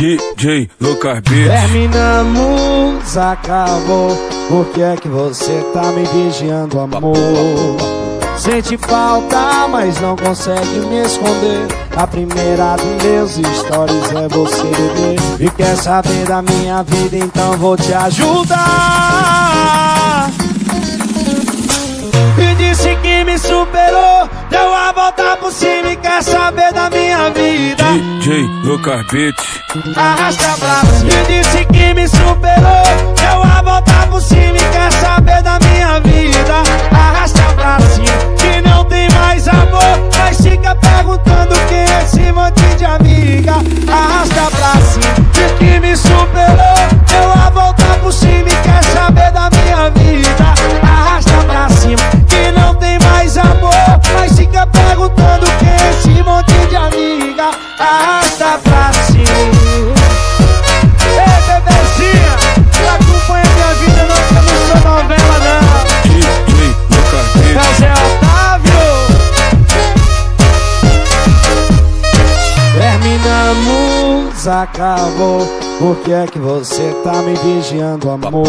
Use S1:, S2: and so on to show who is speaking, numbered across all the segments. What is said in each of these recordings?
S1: DJ Lucas Beats.
S2: Terminamos, acabou. Por que é que você tá me vigiando, amor? Sente falta, mas não consegue me esconder. A primeira dos meus stories é você, bebê. E quer saber da minha vida, então vou te ajudar. E disse que me superou, deu a volta por cima
S1: DJ Lucas Beats.
S2: Arrasta pra Terminamos, acabou. Por que é que você tá me vigiando, amor?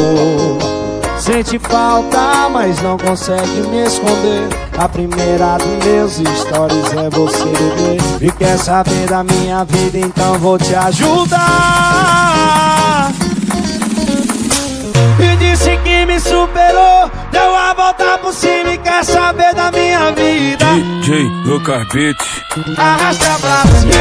S2: Sente falta, mas não consegue me esconder. A primeira dos meus stories é você, bebê. E quer saber da minha vida, então vou te ajudar. E disse que me superou, deu a volta por cima e quer saber da minha vida.
S1: DJ Lucas Beats.
S2: Arrasta pra cima.